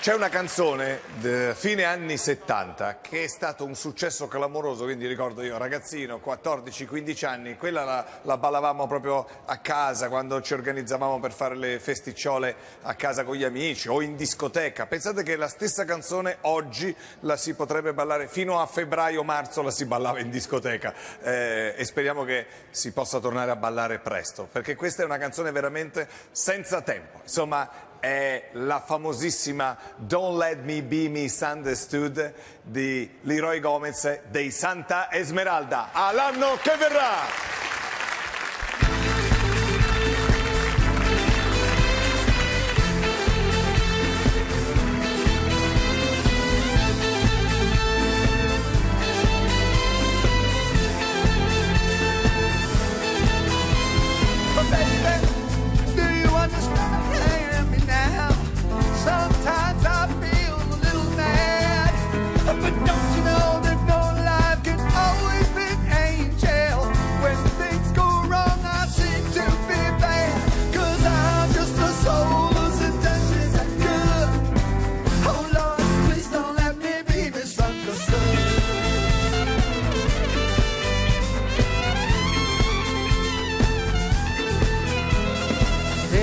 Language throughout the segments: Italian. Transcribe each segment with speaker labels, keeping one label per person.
Speaker 1: C'è una canzone fine anni 70 che è stato un successo clamoroso, quindi ricordo io ragazzino, 14-15 anni, quella la, la, ballavamo proprio a casa quando ci organizzavamo per fare le festicciole a casa con gli amici o in discoteca. Pensate che la stessa canzone oggi la si potrebbe ballare fino a febbraio-marzo la si ballava in discoteca eh, e speriamo che si possa tornare a ballare presto, perché questa è una canzone veramente senza tempo. Insomma, è la famosissima Don't Let Me Be Misunderstood di Leroy Gomez dei Santa Esmeralda. All'anno che verrà!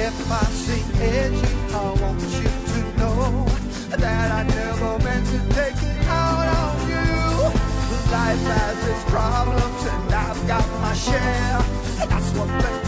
Speaker 2: If I seem edgy, I want you to know that I never meant to take it out on you. Life has its problems and I've got my share. That's one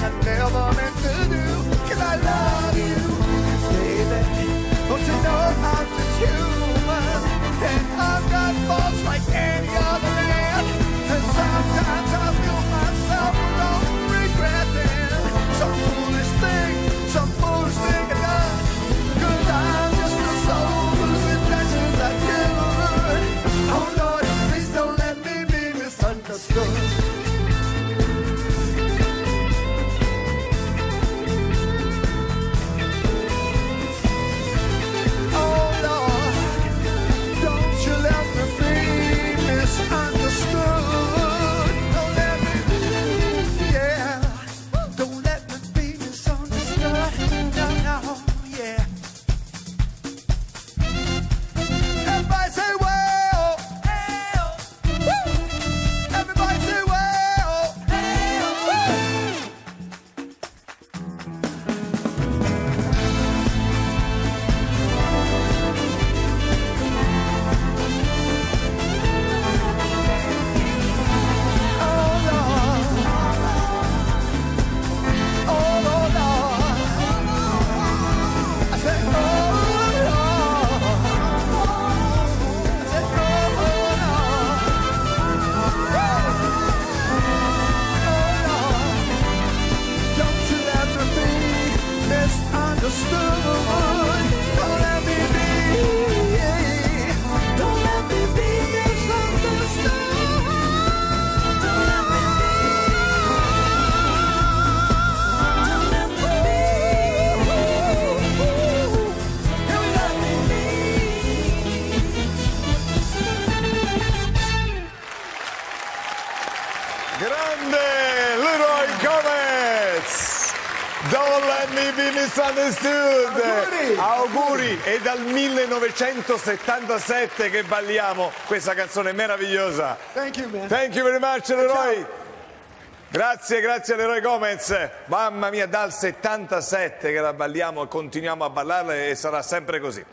Speaker 1: Don't let me be misunderstood!
Speaker 2: Auguri!
Speaker 1: Auguri! È dal 1977 che balliamo questa canzone meravigliosa.
Speaker 2: Thank you, man.
Speaker 1: Thank you very much, Leroy. Grazie, grazie a Leroy Gomez. Mamma mia, dal 77 che la balliamo e continuiamo a ballarla e sarà sempre così.